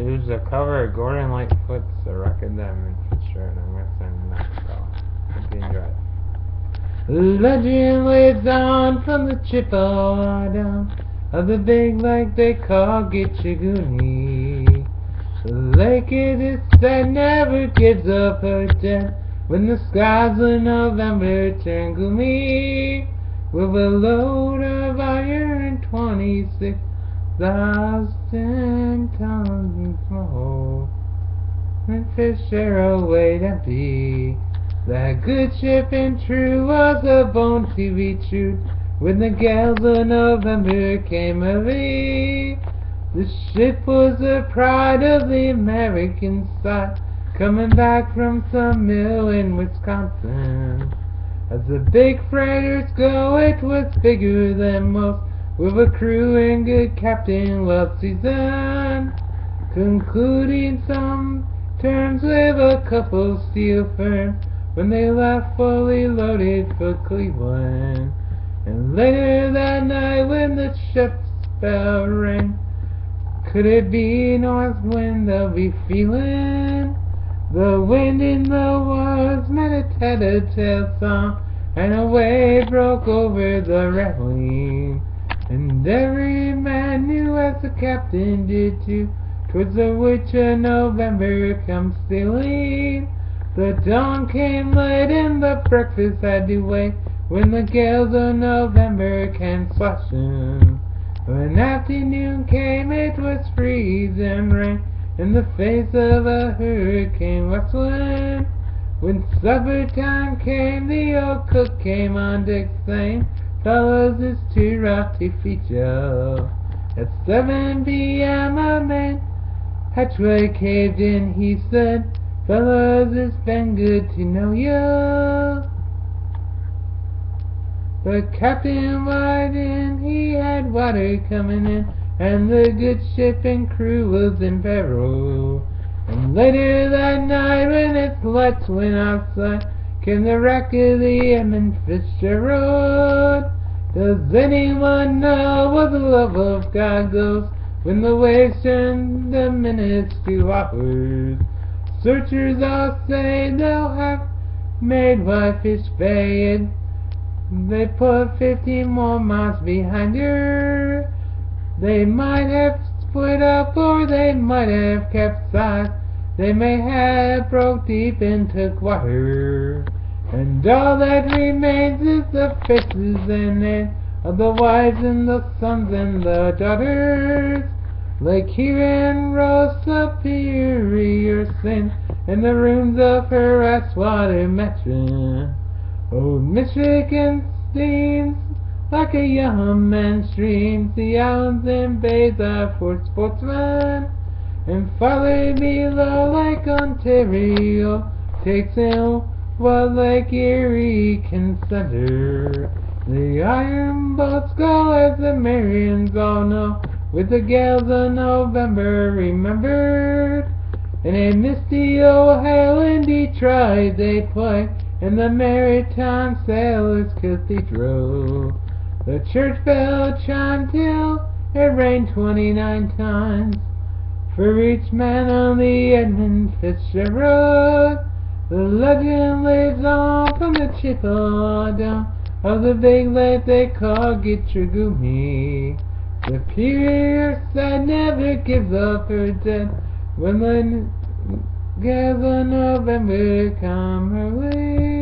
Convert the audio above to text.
It the cover of Gordon Lightfoot's The Record That Memphis Shirt, and I'm going to send that call. Hope you enjoy it. Legend lives on from the Chippewa down of the big lake they call Gitche Gumee. The lake it is that never gives up her dead when the skies of November turn gloomy. With a load of iron, 26,000. Fitzgerald weighed empty. That good ship and true was a bone to be chewed. When the gales of November came away, the ship was the pride of the American side, coming back from some mill in Wisconsin. As the big freighters go, it was bigger than most, with a crew and good captain well seasoned, concluding some terms with a couple steel firms when they left fully loaded for Cleveland. And later that night when the ship's bell rang, could it be north wind they'll be feeling? The wind in the woods made a tattletale song, and a wave broke over the railing. And every man knew as the captain did too, 'twas the witch of November come stealing. The dawn came late and the breakfast had to wait, when the gales of November came slashing. When afternoon came it was freezing rain in the face of a hurricane westwind. When supper time came the old cook came on deck saying, Fellows, it's too rough to you. At 7 p.m. hatchway caved in, he said, Fellows, it's been good to know you. But Captain Wyden, he had water coming in, and the good ship and crew was in peril. And later that night, when its lights went outside, came the wreck of the Edmund Fitzgerald. Does anyone know what the love of God goes when the waves turn the minutes to hours? Searchers all say they'll have made Whitefish Bay and they put 50 more miles behind her. They might have split up or they might have capsized. They may have broke deep into water. And all that remains is the faces in names of the wives and the sons and the daughters. Like Huron Rose Superior sin in the rooms of her ice-water mansion. Old Michigan steams like a young man streams. The islands and bays are for sportsmen. And farther below like Ontario takes in what Lake Erie can center. The iron boats go as the Marians all know, with the gales of November remembered. In a misty Ohio in Detroit they play in the Maritime Sailors Cathedral. The church bell chimed till it rang twenty-nine times for each man on the Edmund Fitzgerald. The legend lives on from the Chippewa down of the big lake they call Gitche Gumee. Superior side never gives up her dead when the of November come her way.